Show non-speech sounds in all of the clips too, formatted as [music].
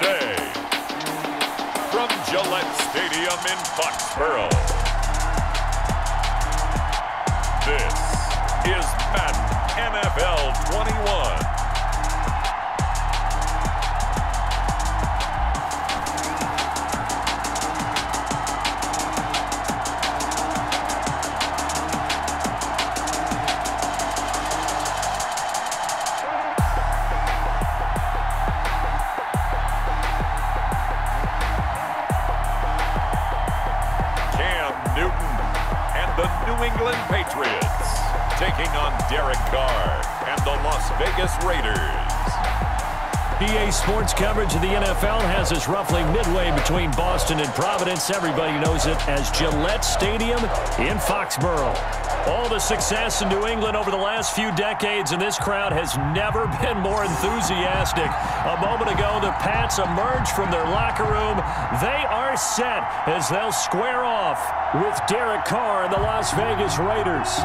today, from Gillette Stadium in Foxborough, this is Madden NFL 21. Sports coverage of the NFL has us roughly midway between Boston and Providence. Everybody knows it as Gillette Stadium in Foxborough. All the success in New England over the last few decades, and this crowd has never [laughs] been more enthusiastic. A moment ago, the Pats emerged from their locker room. They are set as they'll square off with Derek Carr and the Las Vegas Raiders.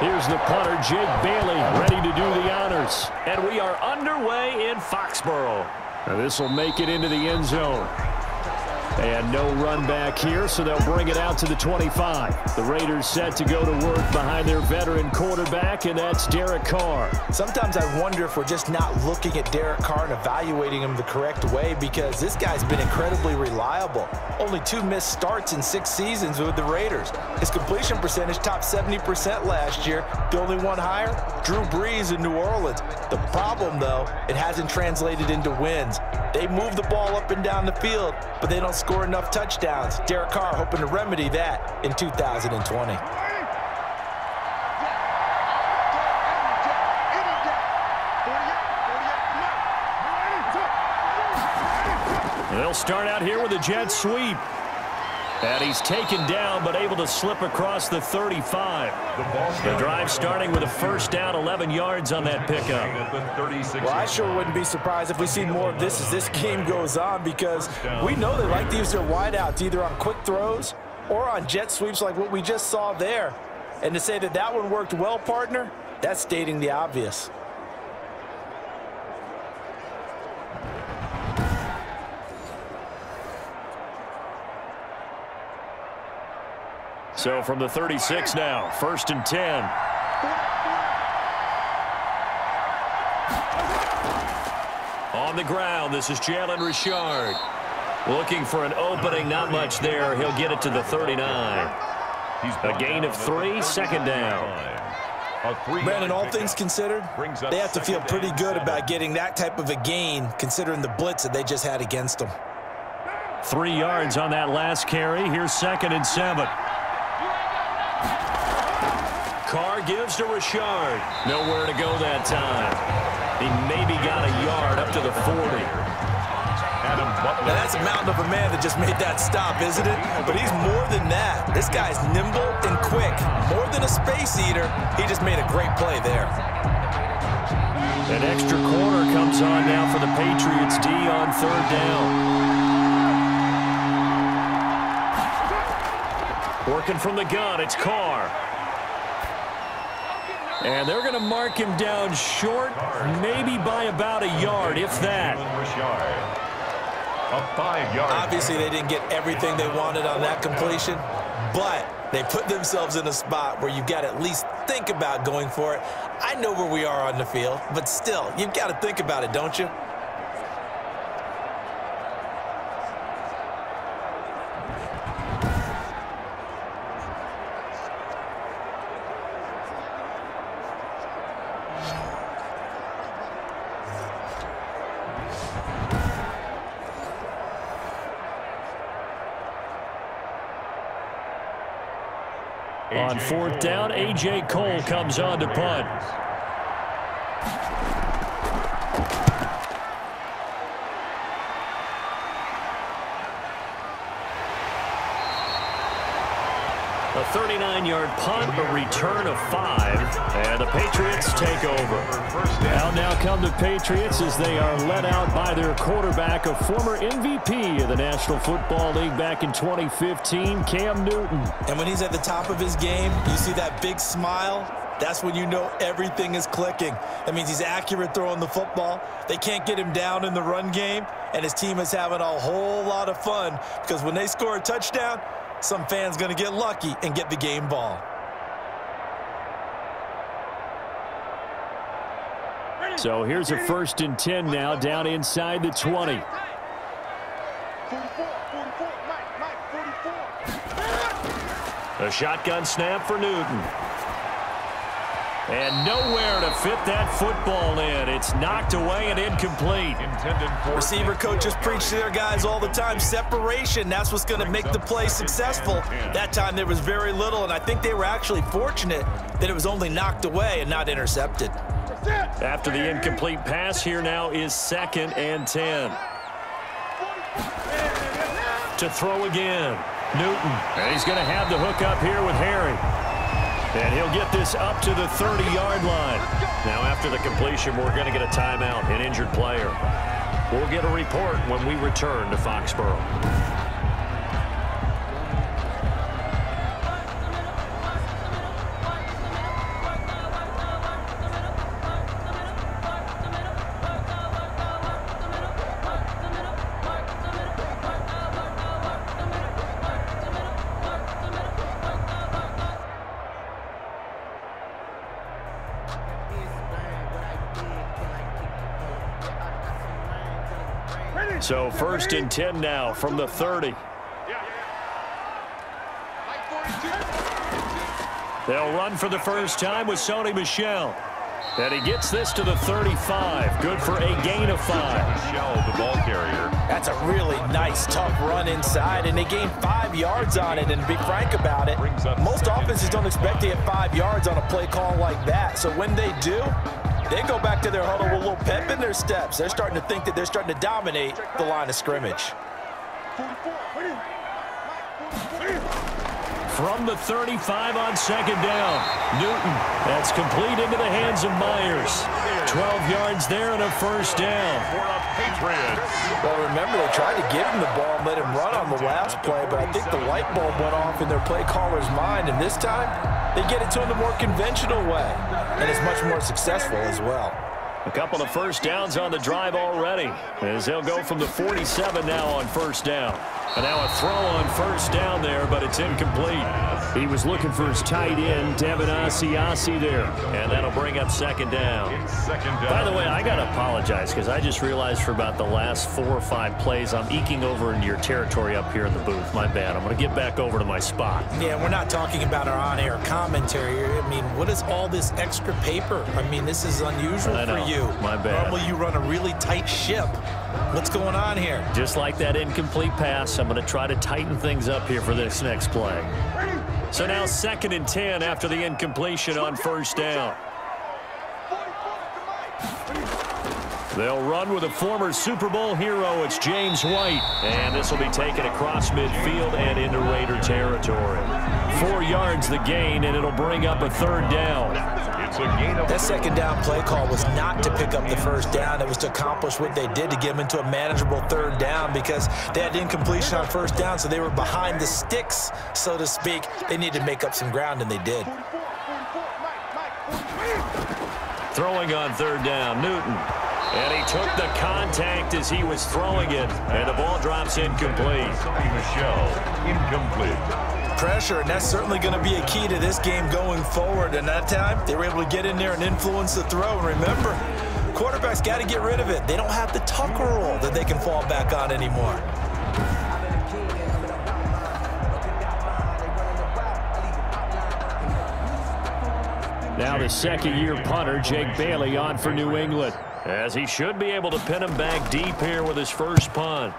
Here's the punter, Jake Bailey, ready to do the honors. And we are underway in Foxborough. And this will make it into the end zone. And no run back here, so they'll bring it out to the 25. The Raiders set to go to work behind their veteran quarterback, and that's Derek Carr. Sometimes I wonder if we're just not looking at Derek Carr and evaluating him the correct way because this guy's been incredibly reliable. Only two missed starts in six seasons with the Raiders. His completion percentage topped 70% last year. The only one higher, Drew Brees in New Orleans. The problem, though, it hasn't translated into wins. They move the ball up and down the field, but they don't score enough touchdowns. Derek Carr hoping to remedy that in 2020. They'll start out here with a jet sweep. And he's taken down, but able to slip across the 35. The drive starting with a first down, 11 yards on that pickup. Well, I sure wouldn't be surprised if we see more of this as this game goes on because we know they like to use their wideouts either on quick throws or on jet sweeps like what we just saw there. And to say that that one worked well, partner, that's stating the obvious. So from the 36 now, first and 10. On the ground, this is Jalen Richard. Looking for an opening, not much there. He'll get it to the 39. A gain of three, second down. Brandon, all things considered, they have to feel pretty good about getting that type of a gain considering the blitz that they just had against them. Three yards on that last carry. Here's second and seven. Carr gives to Richard. Nowhere to go that time. He maybe got a yard up to the 40. Now that's a mountain of a man that just made that stop, isn't it? But he's more than that. This guy's nimble and quick. More than a space eater, he just made a great play there. An extra corner comes on now for the Patriots D on third down. Working from the gun, it's Carr. And they're going to mark him down short, maybe by about a yard, if that. A five-yard. Obviously, they didn't get everything they wanted on that completion, but they put themselves in a spot where you've got to at least think about going for it. I know where we are on the field, but still, you've got to think about it, don't you? Fourth down, A.J. Cole comes on to punt. A 39-yard punt, a return of five, and the Patriots take over. Now, now come the Patriots as they are led out by their quarterback, a former MVP of the National Football League back in 2015, Cam Newton. And when he's at the top of his game, you see that big smile, that's when you know everything is clicking. That means he's accurate throwing the football. They can't get him down in the run game, and his team is having a whole lot of fun because when they score a touchdown, some fan's going to get lucky and get the game ball. So here's a first and 10 now down inside the 20. A shotgun snap for Newton. And nowhere to fit that football in. It's knocked away and incomplete. Receiver coaches preach to their guys all the time. Separation, that's what's going to make the play successful. That time there was very little, and I think they were actually fortunate that it was only knocked away and not intercepted. After the incomplete pass, here now is second and 10. To throw again. Newton. And he's going to have the hook up here with Harry. And he'll get this up to the 30-yard line. Now, after the completion, we're going to get a timeout, an injured player. We'll get a report when we return to Foxborough. So first and 10 now from the 30. They'll run for the first time with Sony Michel. And he gets this to the 35. Good for a gain of five. Michel, the ball carrier. That's a really nice, tough run inside, and they gained five yards on it. And to be frank about it, most offenses don't expect to get five yards on a play call like that. So when they do, they go back to their huddle with a little pep in their steps. They're starting to think that they're starting to dominate the line of scrimmage. From the 35 on second down, Newton. That's complete into the hands of Myers. 12 yards there and a first down. For the Patriots. Well, remember, they tried to give him the ball and let him run on the last play, but I think the light bulb went off in their play caller's mind, and this time they get it to him the more conventional way and it's much more successful as well. A couple of first downs on the drive already as they'll go from the 47 now on first down. And now a throw on first down there, but it's incomplete. He was looking for his tight end, Devin Asiasi there. And that'll bring up second down. Second down. By the way, I got to apologize because I just realized for about the last four or five plays, I'm eking over into your territory up here in the booth. My bad. I'm going to get back over to my spot. Yeah, we're not talking about our on-air commentary. I mean, what is all this extra paper? I mean, this is unusual I know. for you. My bad. Normally you run a really tight ship. What's going on here? Just like that incomplete pass, I'm going to try to tighten things up here for this next play. So now second and 10 after the incompletion on first down. They'll run with a former Super Bowl hero. It's James White. And this will be taken across midfield and into Raider territory. Four yards the gain, and it'll bring up a third down. It's a gain of That second down play call was not to pick up the first down. It was to accomplish what they did to get them into a manageable third down because they had incompletion on first down, so they were behind the sticks, so to speak. They needed to make up some ground, and they did. Throwing on third down, Newton. And he took the contact as he was throwing it. And the ball drops incomplete. Sony Michel. Incomplete. Pressure, and that's certainly going to be a key to this game going forward. And that time, they were able to get in there and influence the throw. And remember, quarterbacks got to get rid of it. They don't have the tuck rule that they can fall back on anymore. Now the second-year punter, Jake Bailey, on for New England. As he should be able to pin him back deep here with his first punt.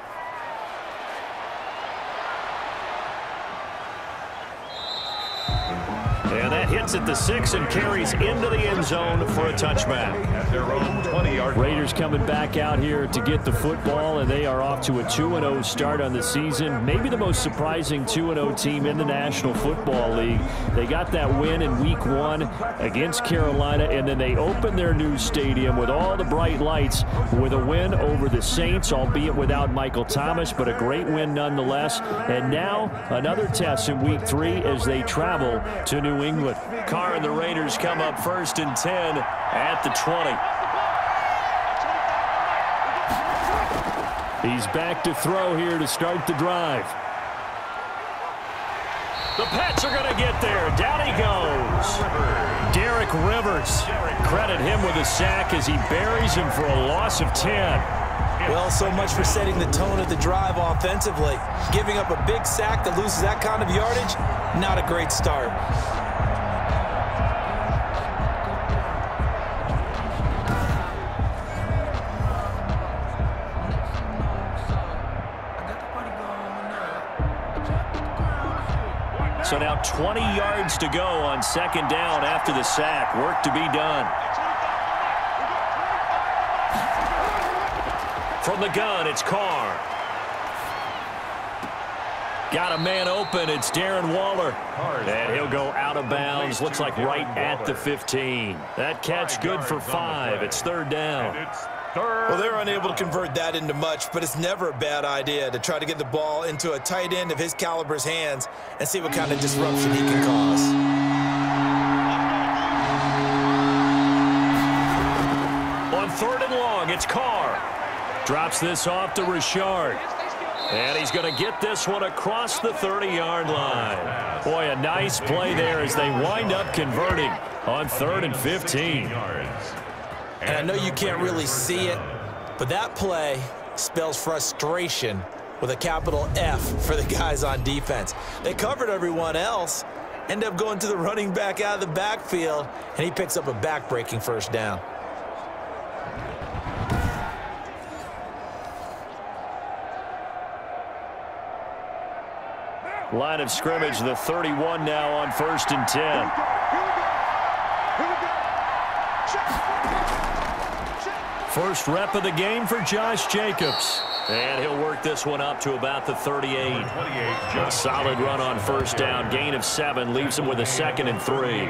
Gets it to six and carries into the end zone for a touchback. At their own 20-yard Raiders coming back out here to get the football, and they are off to a 2-0 start on the season. Maybe the most surprising 2-0 team in the National Football League. They got that win in week one against Carolina, and then they opened their new stadium with all the bright lights with a win over the Saints, albeit without Michael Thomas, but a great win nonetheless. And now another test in week three as they travel to New England. Carr and the Raiders come up first and 10 at the 20. He's back to throw here to start the drive. The Pats are going to get there. Down he goes. Derek Rivers. Credit him with a sack as he buries him for a loss of 10. Well, so much for setting the tone of the drive offensively. Giving up a big sack that loses that kind of yardage, not a great start. So now 20 yards to go on second down after the sack. Work to be done. From the gun, it's Carr. Got a man open. It's Darren Waller. And he'll go out of bounds. Looks like right at the 15. That catch good for five. It's third down. Well, they're unable to convert that into much, but it's never a bad idea to try to get the ball into a tight end of his caliber's hands and see what kind of disruption he can cause. On third and long, it's Carr. Drops this off to Richard. And he's going to get this one across the 30-yard line. Boy, a nice play there as they wind up converting on third and 15. And I know you can't really see it, but that play spells frustration with a capital F for the guys on defense. They covered everyone else, end up going to the running back out of the backfield, and he picks up a back-breaking first down. Line of scrimmage, the 31 now on first and 10. First rep of the game for Josh Jacobs. And he'll work this one up to about the 38. A solid run on first down. Gain of seven leaves him with a second and three.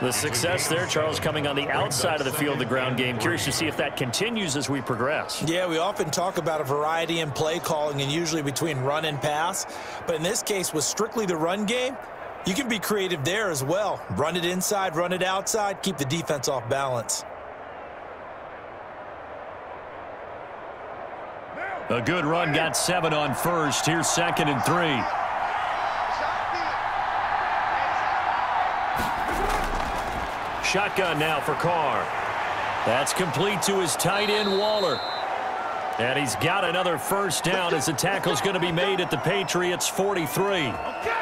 The success there, Charles, coming on the outside of the field, the ground game. Curious to see if that continues as we progress. Yeah, we often talk about a variety in play calling and usually between run and pass. But in this case, with strictly the run game, you can be creative there as well. Run it inside, run it outside, keep the defense off balance. A good run got seven on first. Here's second and three. Shotgun now for Carr. That's complete to his tight end, Waller. And he's got another first down as the tackle's going to be made at the Patriots 43. Okay,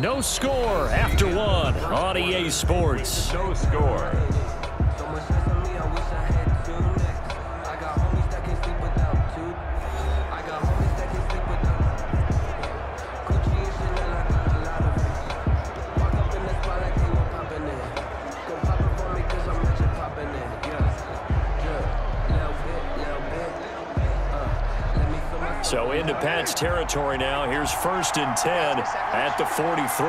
No score after one on EA Sports. No score. Into Pat's territory now. Here's first and 10 at the 43.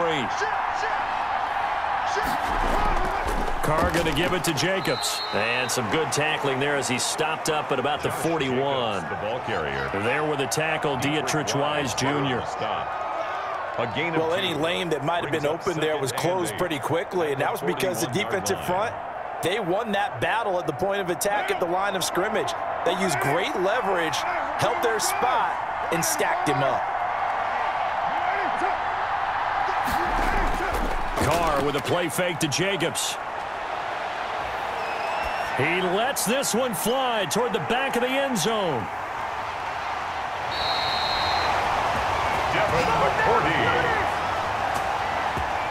Carr going to give it to Jacobs. And some good tackling there as he stopped up at about the 41. The ball carrier. There with a tackle, Deatrich Wise Jr. Stop. A gain of Well, any lane that might have been open there was closed pretty quickly, and that was because the defensive front, they won that battle at the point of attack at the line of scrimmage. They used great leverage, held their spot, and stacked him up. Carr with a play fake to Jacobs. He lets this one fly toward the back of the end zone. McCourty.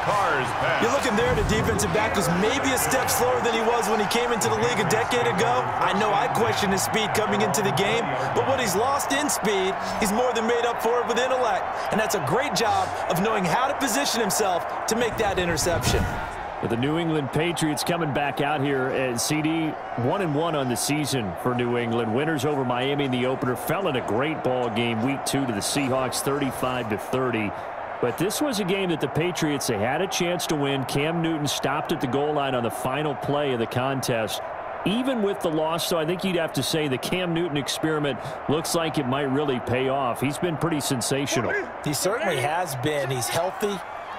Carr's pass. You're looking there, the defensive back was maybe a step slower than he was when he came into the league a decade ago. I know I questioned his speed coming into the game, but what he's lost in speed, he's more than made up for it with intellect. And that's a great job of knowing how to position himself to make that interception. But the New England Patriots coming back out here at CD one and one on the season for New England. Winners over Miami in the opener fell in a great ball game week two to the Seahawks 35 to 30. But this was a game that the Patriots, they had a chance to win. Cam Newton stopped at the goal line on the final play of the contest. Even with the loss, so I think you'd have to say the Cam Newton experiment looks like it might really pay off. He's been pretty sensational. He certainly has been. He's healthy.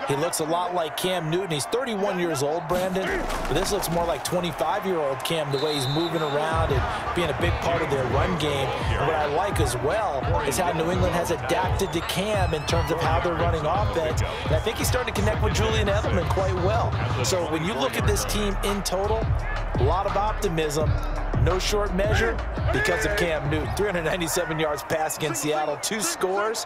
He looks a lot like Cam Newton. He's 31 years old, Brandon, but this looks more like 25-year-old Cam, the way he's moving around and being a big part of their run game. And what I like as well is how New England has adapted to Cam in terms of how they're running offense. And I think he's starting to connect with Julian Edelman quite well. So when you look at this team in total, a lot of optimism. No short measure because of Cam Newton. 397 yards pass against Seattle, two scores.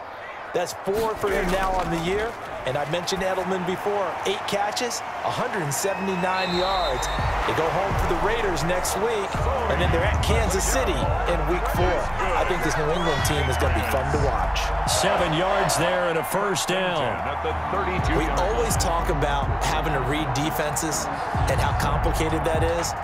That's four for him now on the year. And I mentioned Edelman before, eight catches, 179 yards. They go home for the Raiders next week, and then they're at Kansas City in week four. I think this New England team is going to be fun to watch. Seven yards there and a first down. At the 32 We always talk about having to read defenses and how complicated that is.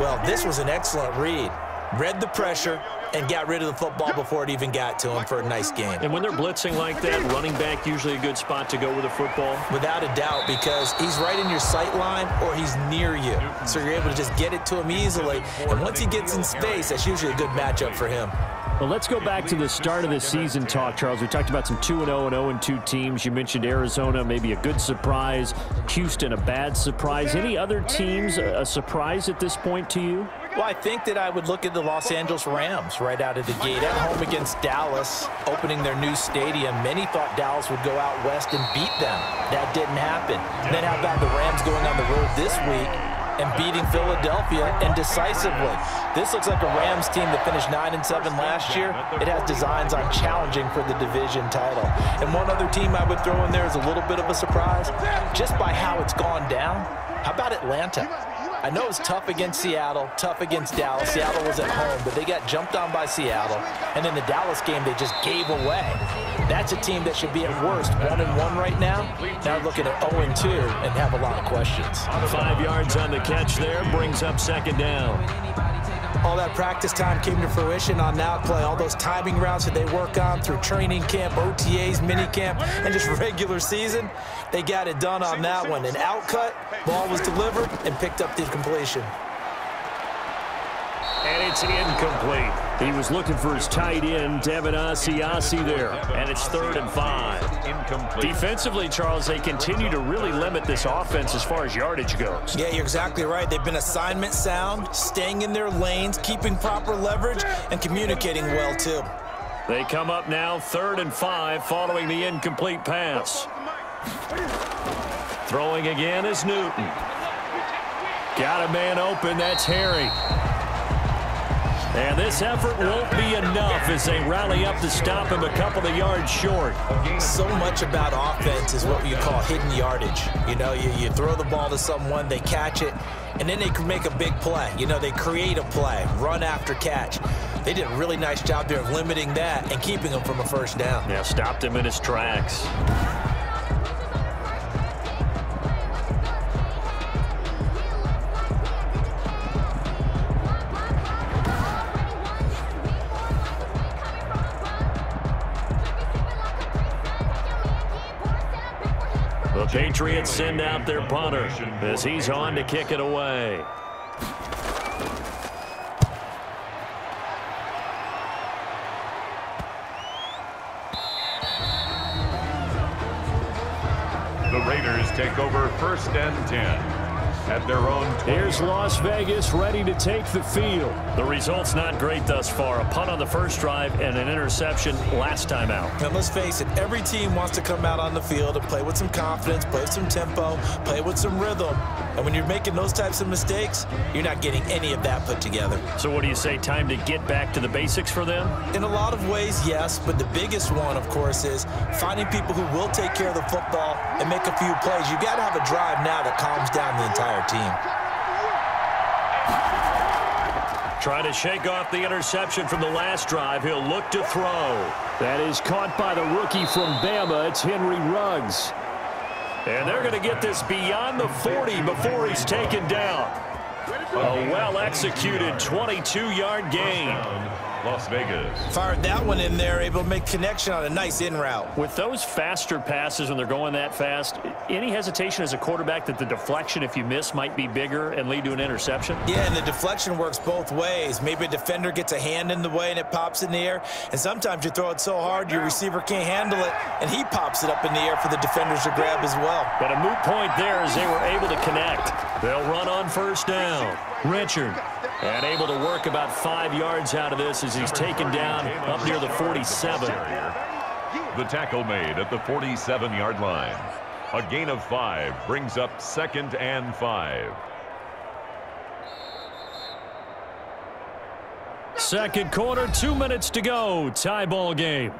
Well, this was an excellent read. Read the pressure and got rid of the football before it even got to him for a nice game. And when they're blitzing like that, running back usually a good spot to go with a football. Without a doubt, because he's right in your sight line or he's near you. So you're able to just get it to him easily. And once he gets in space, that's usually a good matchup for him. Well, let's go back to the start of the season talk, Charles. We talked about some 2-0 and 0-2 teams. You mentioned Arizona, maybe a good surprise. Houston, a bad surprise. Any other teams a a surprise at this point to you? Well, I think that I would look at the Los Angeles Rams right out of the gate at home against Dallas, opening their new stadium. Many thought Dallas would go out west and beat them. That didn't happen. Then how about the Rams going on the road this week and beating Philadelphia and decisively. This looks like a Rams team that finished 9 and 7 last year. It has designs on challenging for the division title. And one other team I would throw in there is a little bit of a surprise, just by how it's gone down. How about Atlanta? I know it's tough against Seattle, tough against Dallas. Seattle was at home, but they got jumped on by Seattle. And in the Dallas game, they just gave away. That's a team that should be at worst 1 and 1 right now. Now looking at 0 and 2 and have a lot of questions. Five yards on the catch there brings up second down. All that practice time came to fruition on that play. All those timing routes that they work on through training camp, OTAs, mini camp, and just [laughs] regular season, they got it done on that one. An outcut, ball was delivered, and picked up the completion. And it's incomplete. He was looking for his tight end, Devin Asiasi there. And it's third and five. Incomplete. Defensively, Charles, they continue to really limit this offense as far as yardage goes. Yeah, you're exactly right. They've been assignment sound, staying in their lanes, keeping proper leverage, and communicating well, too. They come up now third and five following the incomplete pass. Throwing again is Newton. Got a man open. That's Harry. And this effort won't be enough as they rally up to stop him a couple of yards short. So much about offense is what you call hidden yardage. You know, you, you throw the ball to someone, they catch it, and then they can make a big play. You know, they create a play, run after catch. They did a really nice job there of limiting that and keeping him from a first down. Yeah, stopped him in his tracks. Patriots send out their punter as he's on to kick it away. The Raiders take over first and 10. At their own 20. Here's Las Vegas ready to take the field. The result's not great thus far. A punt on the first drive and an interception last time out. And let's face it, every team wants to come out on the field and play with some confidence, play with some tempo, play with some rhythm. And when you're making those types of mistakes, you're not getting any of that put together. So what do you say, time to get back to the basics for them? In a lot of ways, yes, but the biggest one, of course, is finding people who will take care of the football and make a few plays. You've got to have a drive now that calms down the entire team. Trying to shake off the interception from the last drive. He'll look to throw. That is caught by the rookie from Bama. It's Henry Ruggs. And they're going to get this beyond the 40 before he's taken down. A well-executed 22-yard gain. Las Vegas. Fired that one in there, able to make connection on a nice in route. With those faster passes when they're going that fast, any hesitation as a quarterback that the deflection, if you miss, might be bigger and lead to an interception? Yeah, and the deflection works both ways. Maybe a defender gets a hand in the way and it pops in the air, and sometimes you throw it so hard your receiver can't handle it, and he pops it up in the air for the defenders to grab as well. But a moot point there as they were able to connect. They'll run on first down. Richard and able to work about five yards out of this as he's taken down up near the 47. The tackle made at the 47-yard line. A gain of five brings up second and five. Second quarter, two minutes to go. Tie ball game.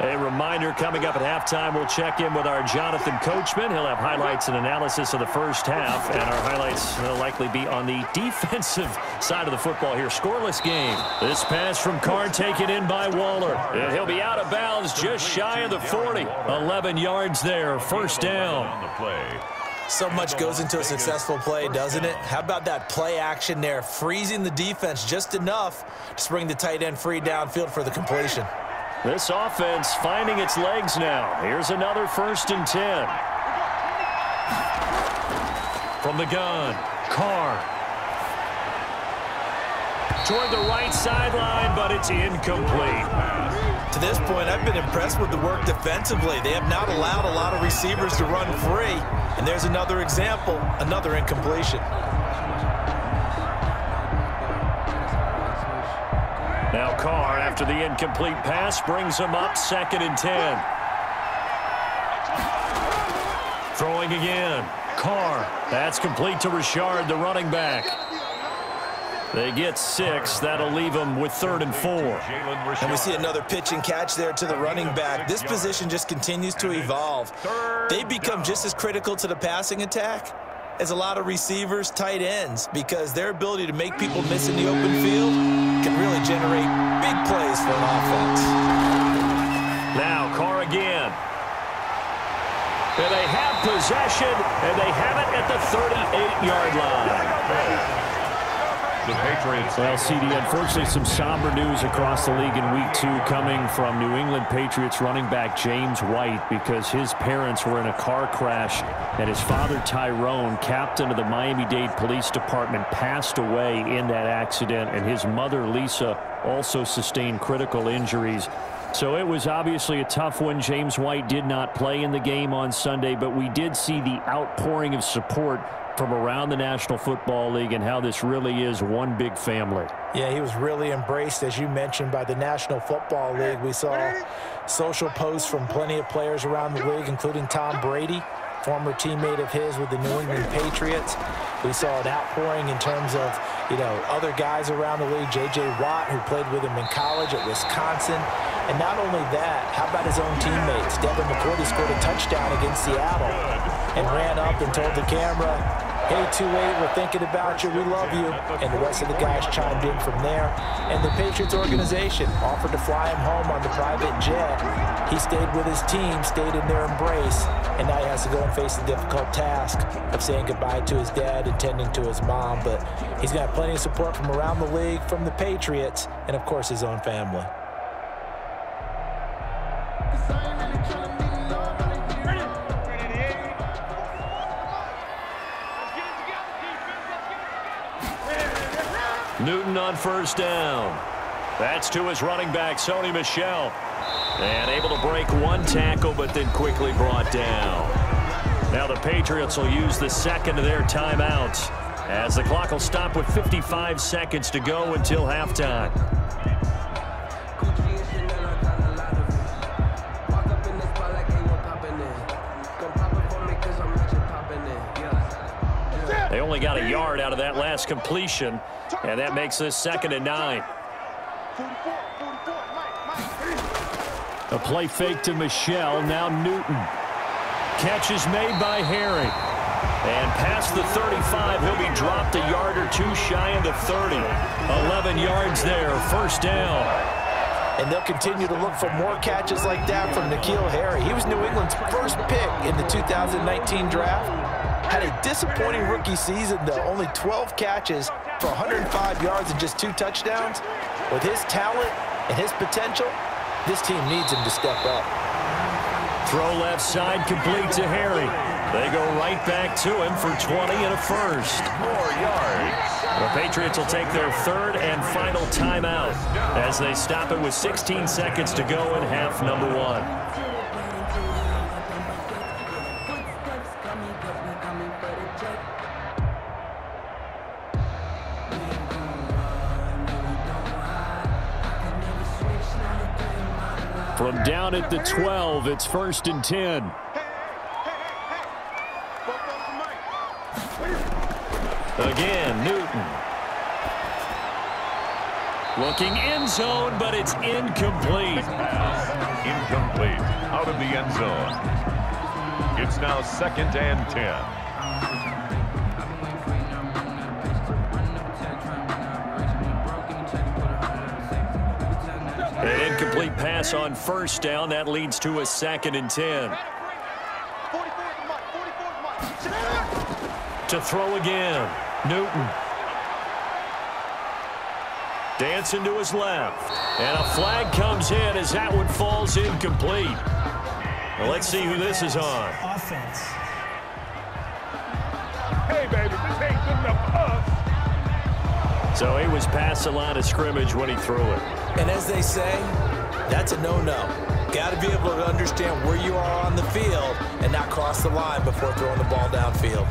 A reminder coming up at halftime, we'll check in with our Jonathan Coachman. He'll have highlights and analysis of the first half, and our highlights will likely be on the [laughs] defensive side of the football here. Scoreless game. This pass from Carr taken in by Waller. And he'll be out of bounds just shy of the 40. 11 yards there, first down. So much goes into a successful play, doesn't it? How about that play action there, freezing the defense just enough to bring the tight end free downfield for the completion. This offense finding its legs now. Here's another first and 10. From the gun, Carr. Toward the right sideline, but it's incomplete. To this point, I've been impressed with the work defensively. They have not allowed a lot of receivers to run free. And there's another example, another incompletion. Now Carr, after the incomplete pass, brings him up second and 10. Throwing again. Carr. That's complete to Richard, the running back. They get six. That'll leave them with third and four. And we see another pitch and catch there to the running back. This position just continues to evolve. They become just as critical to the passing attack as a lot of receivers, tight ends, because their ability to make people miss in the open field can really generate big plays for an offense. Now Carr again. And they have possession, and they have it at the 38-yard line. The Patriots. Well, CD, unfortunately, some somber news across the league in week two coming from New England Patriots running back James White because his parents were in a car crash and his father, Tyrone, captain of the Miami-Dade Police Department, passed away in that accident, and his mother, Lisa, also sustained critical injuries. So it was obviously a tough one. James White did not play in the game on Sunday, but we did see the outpouring of support from around the National Football League and how this really is one big family. Yeah, he was really embraced, as you mentioned, by the National Football League. We saw social posts from plenty of players around the league, including Tom Brady, former teammate of his with the New England Patriots. We saw an outpouring in terms of, you know, other guys around the league. J.J. Watt, who played with him in college at Wisconsin. And not only that, how about his own teammates? Devin McCourty scored a touchdown against Seattle and ran up and told the camera, hey, 2-8, we're thinking about you, we love you. And the rest of the guys chimed in from there. And the Patriots organization offered to fly him home on the private jet. He stayed with his team, stayed in their embrace, and now he has to go and face the difficult task of saying goodbye to his dad and tending to his mom. But he's got plenty of support from around the league, from the Patriots, and of course his own family. Newton on first down. That's to his running back, Sony Michel. And able to break one tackle, but then quickly brought down. Now the Patriots will use the second of their timeouts as the clock will stop with 55 seconds to go until halftime. Only got a yard out of that last completion, and that makes this second and nine. A play fake to Michel, Now Newton. Catch is made by Harry. And past the 35, he'll be dropped a yard or two shy of the 30. 11 yards there, first down. And they'll continue to look for more catches like that from N'Keal Harry. He was New England's first pick in the 2019 draft. Had a disappointing rookie season, though. Only 12 catches for 105 yards and just two touchdowns. With his talent and his potential, this team needs him to step up. Throw left side complete to Harry. They go right back to him for 20 and a first. More yards. The Patriots will take their third and final timeout as they stop it with 16 seconds to go in half number one. At the 12, it's first and 10. Again, Newton. Looking end zone, but it's incomplete. Incomplete. Out of the end zone. It's now second and 10. Incomplete pass on first down. That leads to a second and 10. To throw again. Newton. Dancing to his left. And a flag comes in as that one falls incomplete. Well, let's see who this is on. Offense. Hey, baby, this ain't good enough for us. So he was past the line of scrimmage when he threw it. And as they say, that's a no-no. Got to be able to understand where you are on the field and not cross the line before throwing the ball downfield.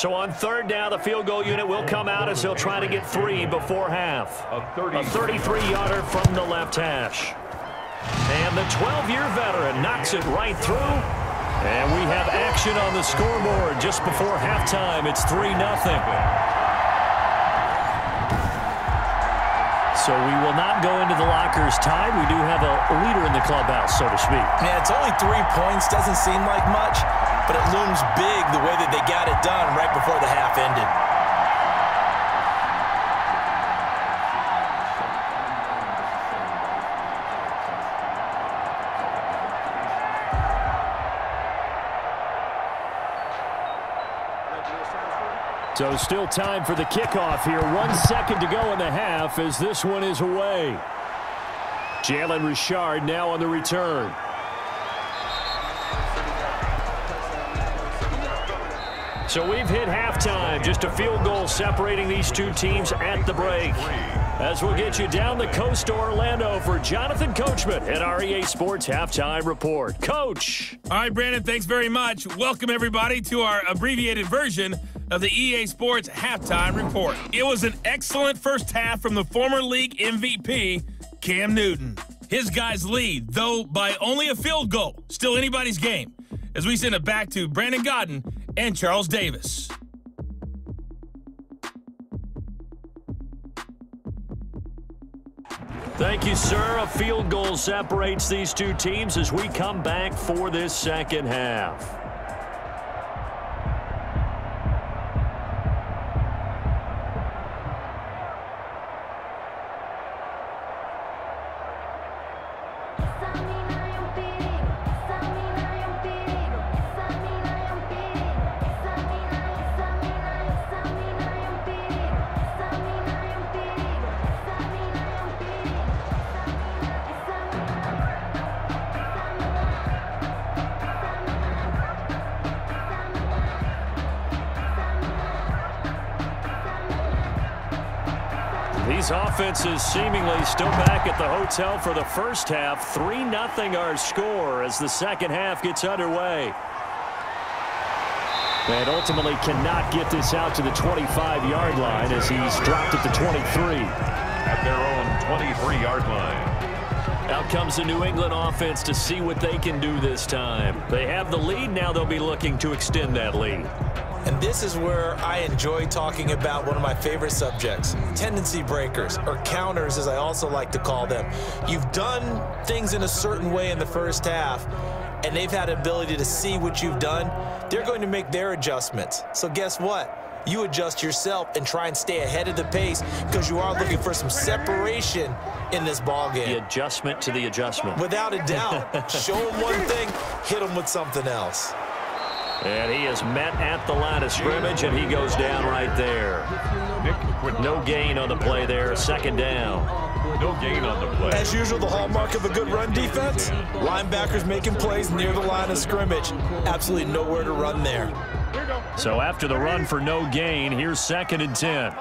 So on third down, the field goal unit will come out as they'll try to get three before half. A 30 A 33-yarder from the left hash. And the 12-year veteran knocks it right through. And we have action on the scoreboard just before halftime. It's 3-0. So we will not go into the lockers tied. We do have a leader in the clubhouse, so to speak. Yeah, it's only three points. Doesn't seem like much, but it looms big the way that they got it done right before the half ended. So still time for the kickoff here. One second to go in the half as this one is away. Jalen Richard now on the return. So we've hit halftime. Just a field goal separating these two teams at the break. As we'll get you down the coast to Orlando for Jonathan Coachman at REA Sports Halftime Report. Coach. All right, Brandon, thanks very much. Welcome, everybody, to our abbreviated version of the EA Sports Halftime Report. It was an excellent first half from the former league MVP, Cam Newton. His guys lead, though by only a field goal. Still anybody's game. As we send it back to Brandon Gaudin and Charles Davis. Thank you, sir. A field goal separates these two teams as we come back for this second half. Seemingly still back at the hotel for the first half. 3-0 our score as the second half gets underway. And ultimately cannot get this out to the 25-yard line as he's dropped at the 23. At their own 23-yard line. Out comes the New England offense to see what they can do this time. They have the lead. Now they'll be looking to extend that lead. And this is where I enjoy talking about one of my favorite subjects, tendency breakers, or counters as I also like to call them. You've done things in a certain way in the first half, and they've had ability to see what you've done. They're going to make their adjustments. So guess what? You adjust yourself and try and stay ahead of the pace because you are looking for some separation in this ball game. The adjustment to the adjustment. Without a doubt. [laughs] Show them one thing, hit them with something else. And he is met at the line of scrimmage, and he goes down right there. No gain on the play there. Second down. No gain on the play. As usual, the hallmark of a good run defense, linebackers making plays near the line of scrimmage. Absolutely nowhere to run there. So after the run for no gain, here's second and 10.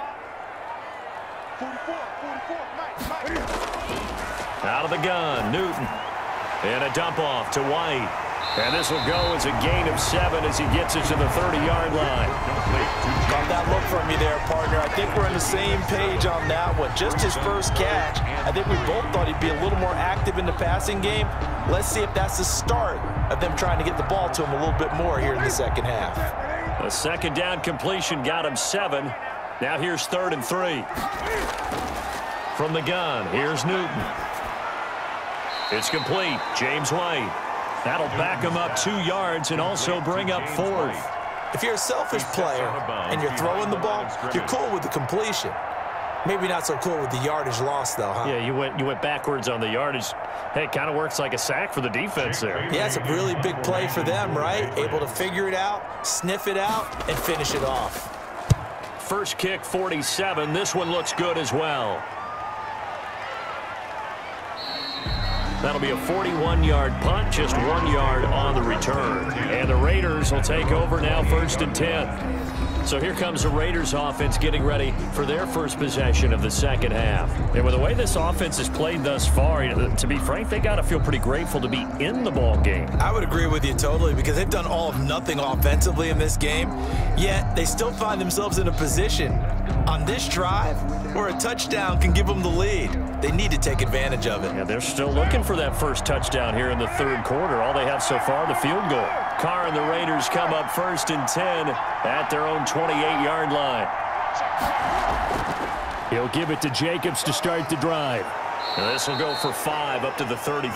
Out of the gun, Newton. And a dump off to White. And this will go as a gain of seven as he gets it to the 30-yard line. Got that look from you there, partner. I think we're on the same page on that one. Just his first catch. I think we both thought he'd be a little more active in the passing game. Let's see if that's the start of them trying to get the ball to him a little bit more here in the second half. A second down completion got him seven. Now here's third and three. From the gun, here's Newton. It's complete. James White. That'll back him up two yards and also bring up fourth. If you're a selfish player and you're throwing the ball, you're cool with the completion. Maybe not so cool with the yardage loss, though, huh? Yeah, you went you went backwards on the yardage. Hey, it kind of works like a sack for the defense there. Yeah, it's a really big play for them, right? Able to figure it out, sniff it out, and finish it off. First kick, 47. This one looks good as well. That'll be a 41-yard punt, just one yard on the return. And the Raiders will take over now first and 10. So here comes the Raiders offense getting ready for their first possession of the second half. And with the way this offense has played thus far, to be frank, they got to feel pretty grateful to be in the ball game. I would agree with you totally because they've done all of nothing offensively in this game, yet they still find themselves in a position on this drive where a touchdown can give them the lead. They need to take advantage of it. Yeah, they're still looking for that first touchdown here in the third quarter. All they have so far, the field goal. Carr and the Raiders come up first and 10 at their own 28-yard line. He'll give it to Jacobs to start the drive. And this will go for five up to the 33.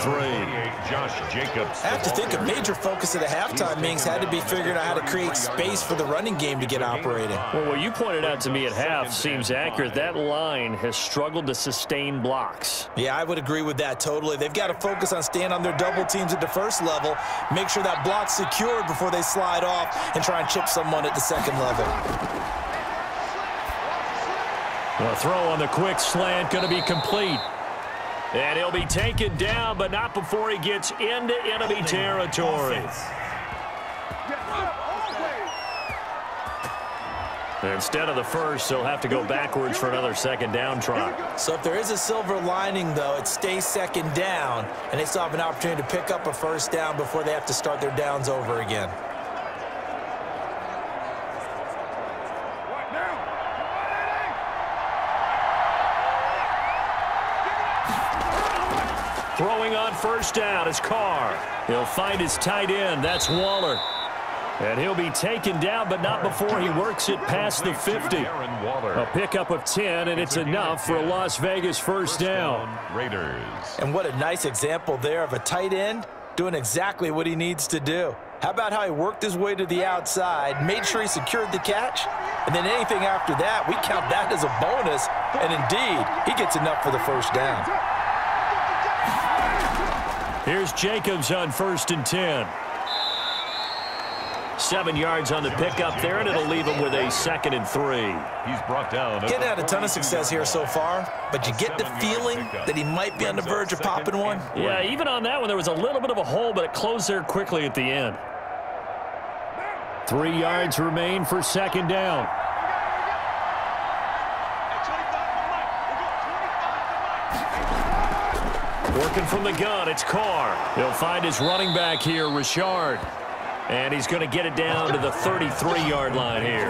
Josh Jacobs. I have to think a major focus of the halftime Mings had to be figuring out how to create space for the running game to get operating. Well, what you pointed out to me at half seems accurate. That line has struggled to sustain blocks. Yeah, I would agree with that totally. They've got to focus on staying on their double teams at the first level, make sure that block's secured before they slide off and try and chip someone at the second level. The throw on the quick slant going to be complete. And he'll be taken down, but not before he gets into enemy territory. Instead of the first, they'll have to go backwards for another second down try. So if there is a silver lining, though, it stays second down, and they still have an opportunity to pick up a first down before they have to start their downs over again. First down is Carr. He'll find his tight end. That's Waller. And he'll be taken down, but not before he works it past the 50. A pickup of 10, and it's enough for a Las Vegas first down. Raiders. And what a nice example there of a tight end doing exactly what he needs to do. How about how he worked his way to the outside, made sure he secured the catch, and then anything after that, we count that as a bonus, and indeed, he gets enough for the first down. Here's Jacobs on first and 10. Seven yards on the pickup there, and it'll leave him with a second and three. He's brought down. Getting had a ton of success here so far, but you get the feeling that he might be on the verge of popping one. Yeah, even on that one, there was a little bit of a hole, but it closed there quickly at the end. Three yards remain for second down. Working from the gun, it's Carr. He'll find his running back here, Richard. And he's going to get it down to the 33-yard line here.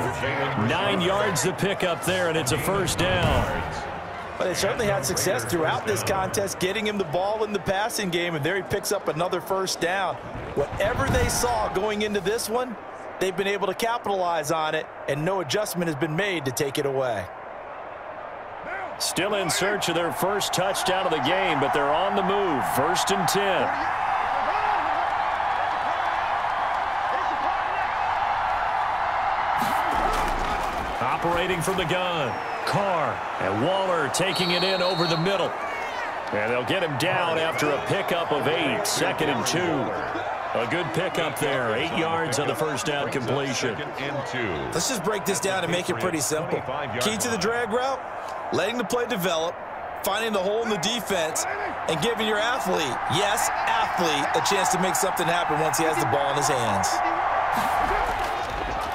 Nine yards to pick up there, and it's a first down. But they certainly had success throughout this contest, getting him the ball in the passing game, and there he picks up another first down. Whatever they saw going into this one, they've been able to capitalize on it, and no adjustment has been made to take it away. Still in search of their first touchdown of the game, but they're on the move. First and 10. Operating from the gun. Carr and Waller taking it in over the middle. And they'll get him down after a pickup of eight. Second and two. A good pickup there. Eight yards on the first down completion. Let's just break this down and make it pretty simple. Key to the drag route, letting the play develop, finding the hole in the defense, and giving your athlete, yes, athlete, a chance to make something happen once he has the ball in his hands.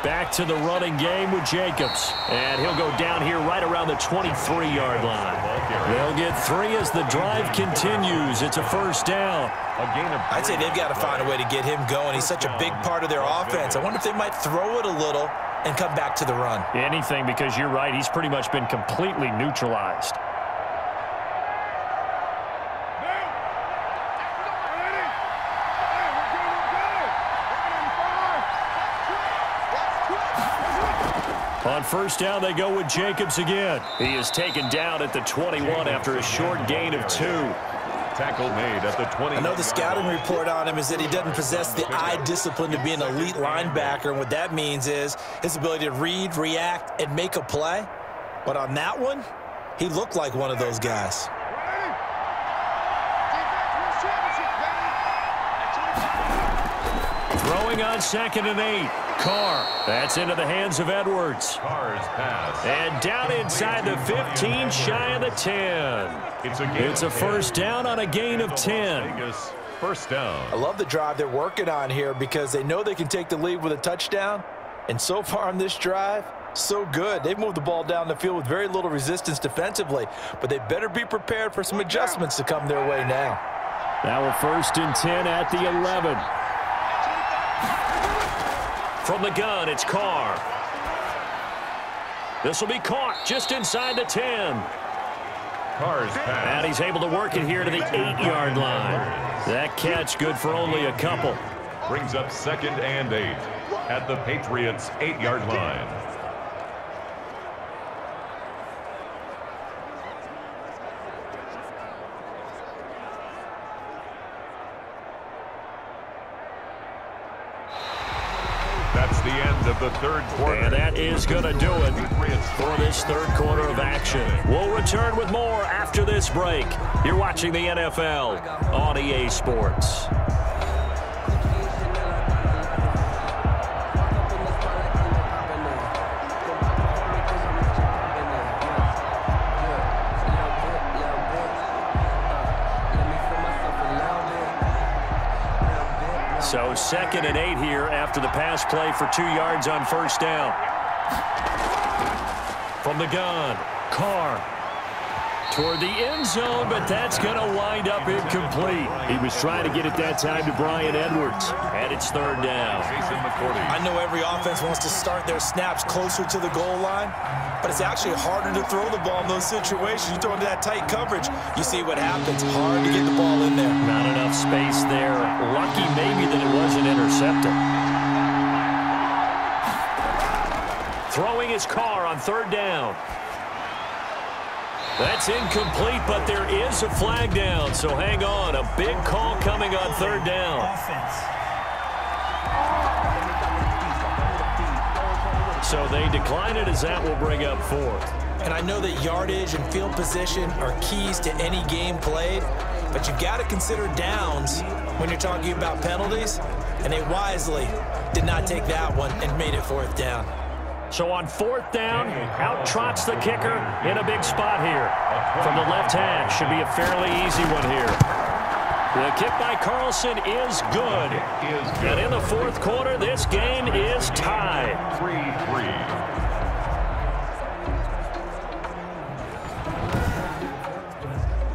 Back to the running game with Jacobs. And he'll go down here right around the 23-yard line. They'll get three as the drive continues. It's a first down. I'd say they've got to find a way to get him going. He's such a big part of their offense. I wonder if they might throw it a little and come back to the run. Anything, because you're right. He's pretty much been completely neutralized. First down, they go with Jacobs again. He is taken down at the 21 after a short gain of two. Tackle made at the 20. I know the scouting report on him is that he doesn't possess the eye discipline to be an elite linebacker, and what that means is his ability to read, react, and make a play. But on that one, he looked like one of those guys. Throwing on second and eight. Carr. That's into the hands of Edwards. Carr's pass. And down inside the 15, shy of the 10. It's a, it's a first down on a gain of 10. Vegas first down. I love the drive they're working on here because they know they can take the lead with a touchdown. And so far on this drive, so good. They've moved the ball down the field with very little resistance defensively, but they better be prepared for some adjustments to come their way now. Now a first and 10 at the 11. From the gun, it's Carr. This will be caught just inside the 10. Carr's pass. And he's able to work it here to the 8-yard line. That catch good for only a couple. Brings up second and eight at the Patriots' eight-yard line. That's the end the third quarter. And that is going to do it for this third quarter of action. We'll return with more after this break. You're watching the NFL on EA Sports. Second and eight here after the pass play for two yards on first down. From the gun, Carr toward the end zone, but that's going to wind up incomplete. He was trying to get it that time to Bryan Edwards, and it's third down. I know every offense wants to start their snaps closer to the goal line, but it's actually harder to throw the ball in those situations. You throw into that tight coverage, you see what happens. Hard to get the ball in there. Not enough space there. Lucky maybe that it wasn't intercepted. Throwing his Carr on third down. That's incomplete, but there is a flag down, so hang on. A big call coming on third down. So they decline it as that will bring up fourth. And I know that yardage and field position are keys to any game played, but you've got to consider downs when you're talking about penalties, and they wisely did not take that one and made it fourth down. So on fourth down, out trots the kicker in a big spot here. From the left hand, should be a fairly easy one here. The kick by Carlson is good. And in the fourth quarter, this game is tied. 3-3.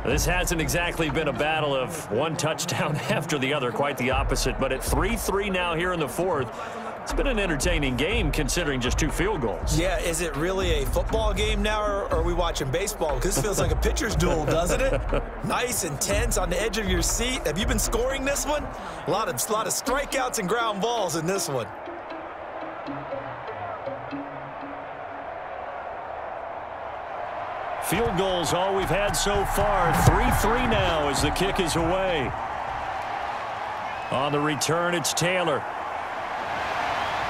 This hasn't exactly been a battle of one touchdown [laughs] after the other, quite the opposite. But at 3-3 now here in the fourth, it's been an entertaining game considering just two field goals. Yeah, is it really a football game now, or are we watching baseball? Because this feels like a pitcher's duel, doesn't it? [laughs] Nice and tense on the edge of your seat. Have you been scoring this one? A lot of, a lot of strikeouts and ground balls in this one. Field goals all we've had so far. 3-3 now as the kick is away. On the return, it's Taylor.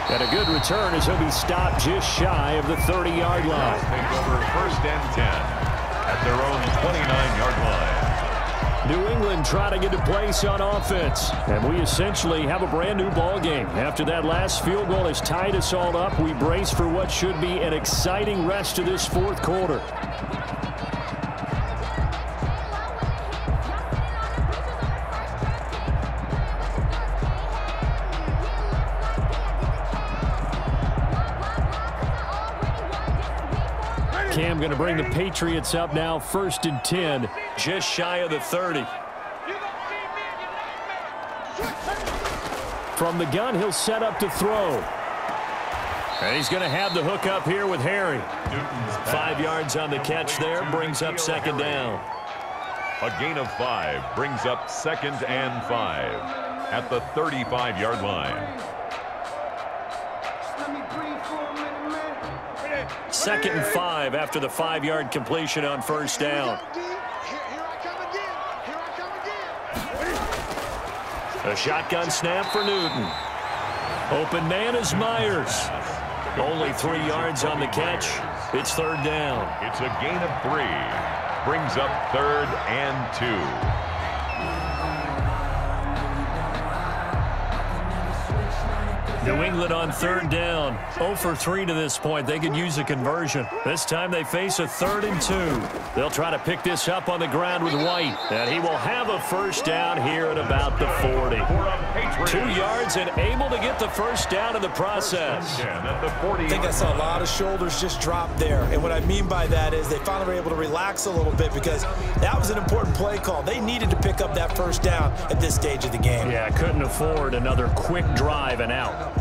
And a good return as he'll be stopped just shy of the 30-yard line. Over first and 10 at their own 29-yard line. New England trying to get a place on offense. And we essentially have a brand new ball game. After that last field goal has tied us all up, we brace for what should be an exciting rest of this fourth quarter. Cam going to bring the Patriots up now first and 10, just shy of the 30. From the gun, he'll set up to throw. And he's going to have the hook up here with Harry. Five yards on the catch there, brings up second down. A gain of five brings up second and five at the 35-yard line. Second and five after the five-yard completion on first down. A shotgun snap for Newton. Open man is Meyers. Only three yards on the catch. It's third down. It's a gain of three. Brings up third and two. New England on third down. 0 for 3 to this point. They could use a conversion. This time they face a third and two. They'll try to pick this up on the ground with White. And he will have a first down here at about the 40. Two yards and able to get the first down in the process. I think I saw a lot of shoulders just drop there. And what I mean by that is they finally were able to relax a little bit because that was an important play call. They needed to pick up that first down at this stage of the game. Yeah, couldn't afford another quick drive and out.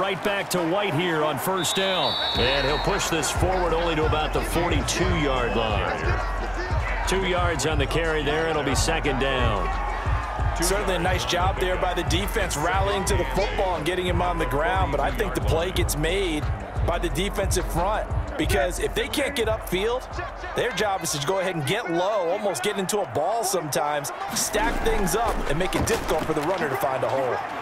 Right back to White here on first down. And he'll push this forward only to about the 42-yard line. Two yards on the carry there. It'll be second down. Certainly a nice job there by the defense rallying to the football and getting him on the ground. But I think the play gets made by the defensive front because if they can't get upfield, their job is to go ahead and get low, almost get into a ball sometimes, stack things up, and make it difficult for the runner to find a hole.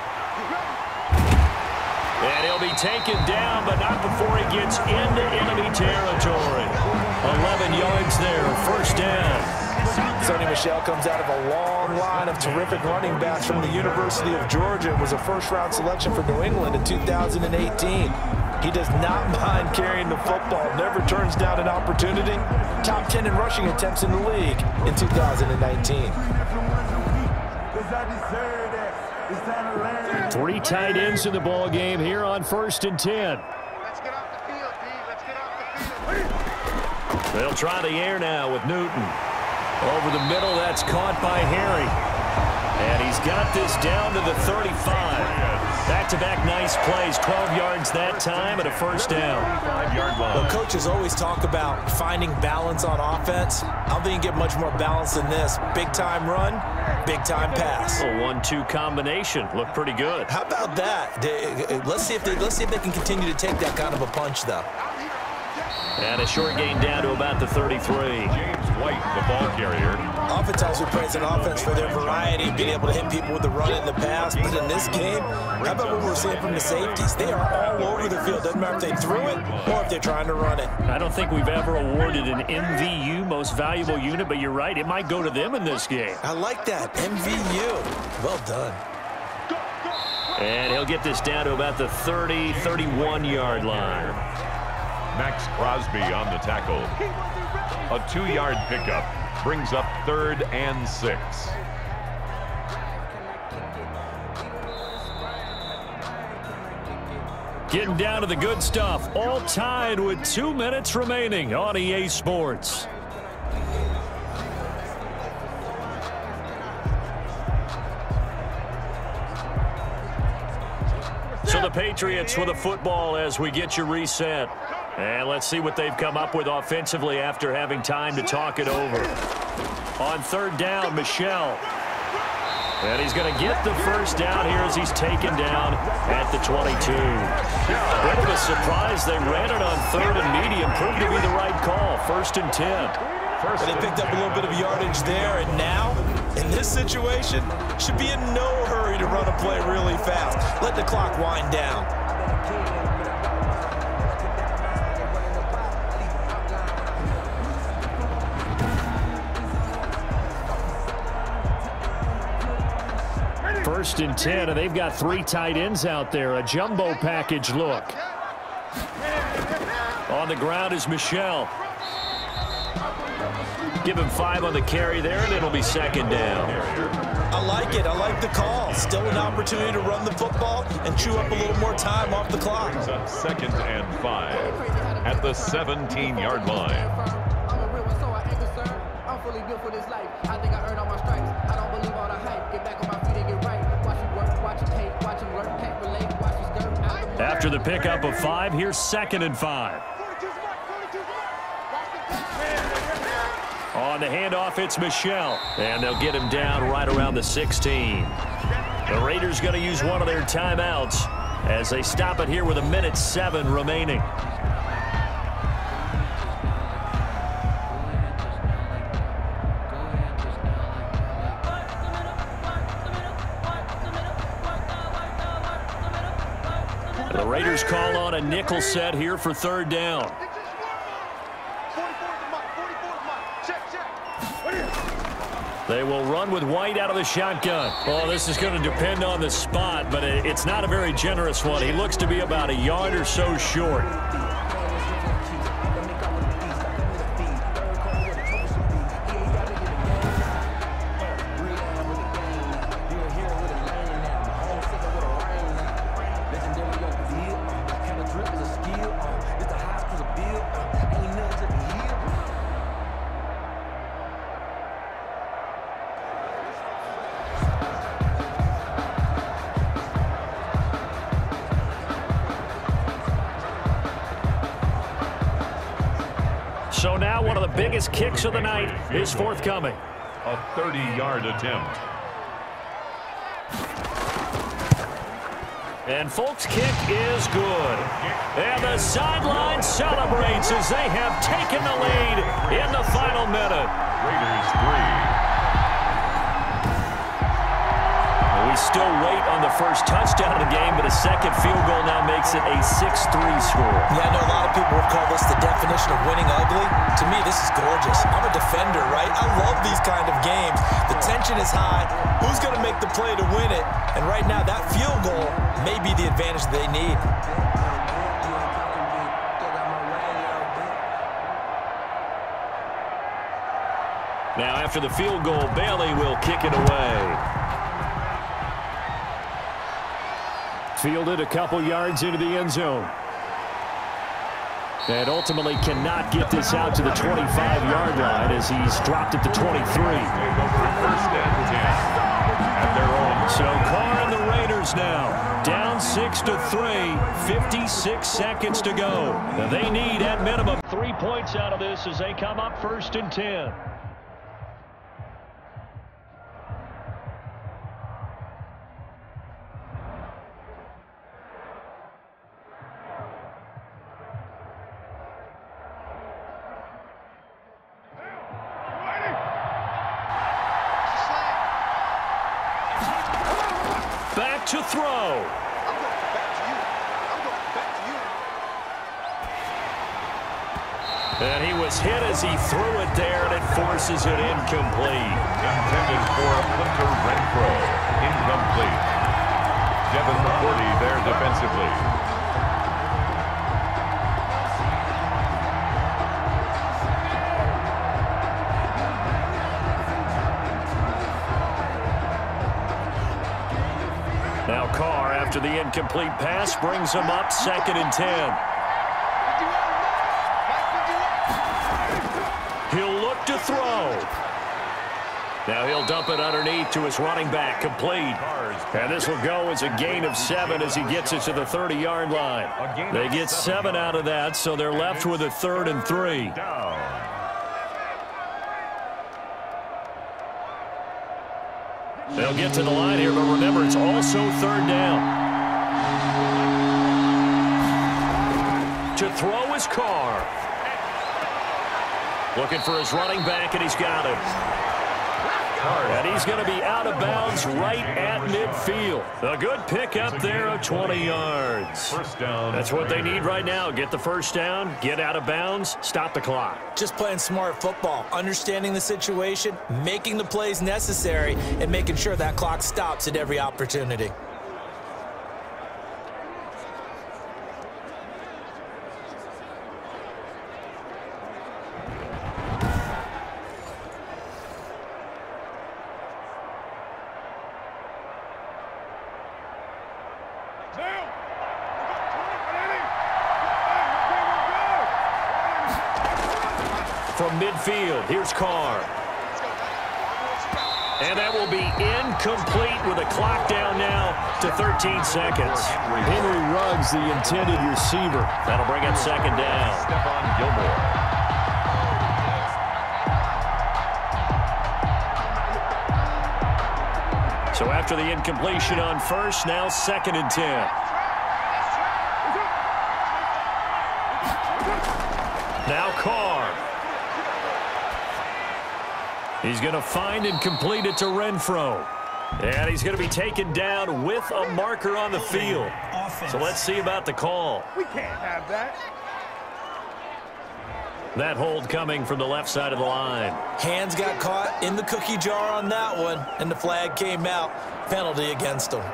And he'll be taken down, but not before he gets into enemy territory. 11 yards there, first down. Sony Michel comes out of a long line of terrific running backs from the University of Georgia and was a first-round selection for New England in 2018. He does not [laughs] mind carrying the football, never turns down an opportunity. Top 10 in rushing attempts in the league in 2019. Three tight ends in the ball game here on first and 10. Let's get off the field, D. Let's get off the field. They'll try the air now with Newton. Over the middle, that's caught by Harry. And he's got this down to the 35. Back-to-back nice plays, 12 yards that time and a first down. Five-yard. Well, coaches always talk about finding balance on offense. I don't think you can get much more balance than this. Big-time run, big-time pass. A one-two combination. Looked pretty good. How about that? They- uh, uh, Let's see if they let's see if they can continue to take that kind of a punch, though. And a short gain down to about the 33. James White, the ball carrier. Offense also praise an offense for their variety, being able to hit people with the run and the pass. But in this game, how about what we're seeing from the safeties? They are all over the field. Doesn't matter if they threw it or if they're trying to run it. I don't think we've ever awarded an MVU, most valuable unit, but you're right, it might go to them in this game. I like that. MVU. Well done. And he'll get this down to about the 30, 31 yard line. Maxx Crosby on the tackle. A two-yard pickup brings up third and six. Getting down to the good stuff. All tied with two minutes remaining on EA Sports. So the Patriots with a football as we get you reset. And let's see what they've come up with offensively after having time to talk it over. On third down, Michel. And he's going to get the first down here as he's taken down at the 22. Bit of a surprise. They ran it on third and medium. Proved to be the right call. First and 10. First, and they picked up a little bit of yardage there, and now, in this situation, should be in no hurry to run a play really fast. Let the clock wind down. First and 10, and they've got three tight ends out there. A jumbo package look. On the ground is Michel. Give him five on the carry there, and it'll be second down. I like it. I like the call. Still an opportunity to run the football and chew up a little more time off the clock. Second and five at the 17-yard line. After the pickup of five, here's second and five. On the handoff, it's Michel. And they'll get him down right around the 16. The Raiders going to use one of their timeouts as they stop it here with a minute seven remaining. A nickel set here for third down. They will run with White out of the shotgun. Oh, this is going to depend on the spot, but it- it's not a very generous one. He looks to be about a yard or so short. the biggest kicks of the night is forthcoming. A 30-yard attempt. And Folk's kick is good. And the sideline celebrates as they have taken the lead in the final minute. Raiders 3, still wait on the first touchdown of the game, but a second field goal now makes it a 6-3 score. Yeah, I know a lot of people would call this the definition of winning ugly. To me, this is gorgeous. I'm a defender, right? I love these kind of games. The tension is high. Who's going to make the play to win it? And right now, that field goal may be the advantage they need. Now after the field goal, Bailey will kick it away. Fielded a couple yards into the end zone. And ultimately cannot get this out to the 25-yard line as he's dropped at the 23. Take over first and 10 at their own. So Carr and the Raiders now down 6 to 3, 56 seconds to go. They need at minimum three points out of this as they come up first and 10. To throw. And he was hit as he threw it there, and it forces it incomplete. Intended for Hunter Renfrow. Incomplete. Devin McCourty there defensively. After the incomplete pass, brings him up second and 10. He'll look to throw. Now he'll dump it underneath to his running back, complete. And this will go as a gain of seven as he gets it to the 30-yard line. They get seven out of that, so they're left with a third and three. They'll get to the line here, but remember, it's also third down. Looking for his running back, and he's got him. And he's going to be out of bounds right at midfield. A good pickup there of 20 yards. That's what they need right now. Get the first down, get out of bounds, stop the clock. Just playing smart football, understanding the situation, making the plays necessary, and making sure that clock stops at every opportunity. Midfield, here's Carr. And that will be incomplete with a clock down now to 13 seconds. Henry Ruggs, the intended receiver. That'll bring up second down. Stephon Gilmore. So after the incompletion on first, now second and 10. Now Carr. He's going to find and complete it to Renfrow. And he's going to be taken down with a marker on the field. So let's see about the call. We can't have that. That hold coming from the left side of the line. Hands got caught in the cookie jar on that one, and the flag came out. Penalty against him.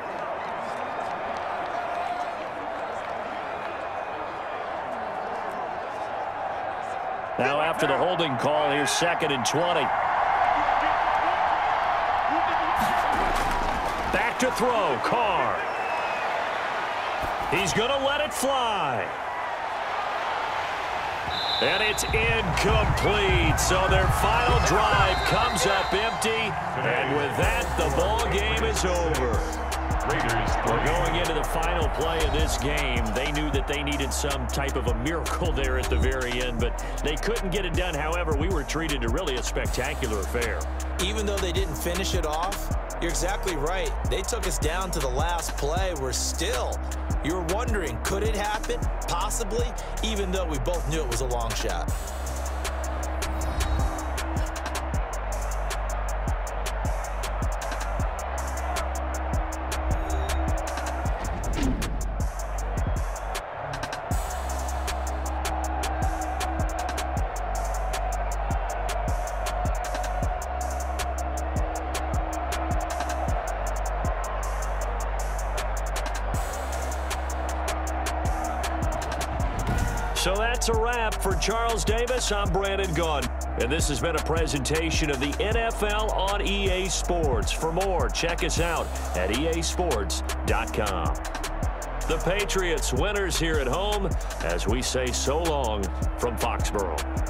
Now after the holding call, here's second and 20. Back to throw, Carr. He's going to let it fly. And it's incomplete. So their final drive comes up empty. And with that, the ball game is over. Raiders We're going into the final play of this game. They knew that they needed some type of a miracle [laughs] there at the very end, but they couldn't get it done. However, we were treated to really a spectacular affair. Even though they didn't finish it off, you're exactly right. They took us down to the last play. We're still, you're wondering, could it happen? Possibly, even though we both knew it was a long shot. I'm Brandon Gaudin. And this has been a presentation of the NFL on EA Sports. For more, check us out at easports.com. The Patriots winners here at home as we say so long from Foxborough.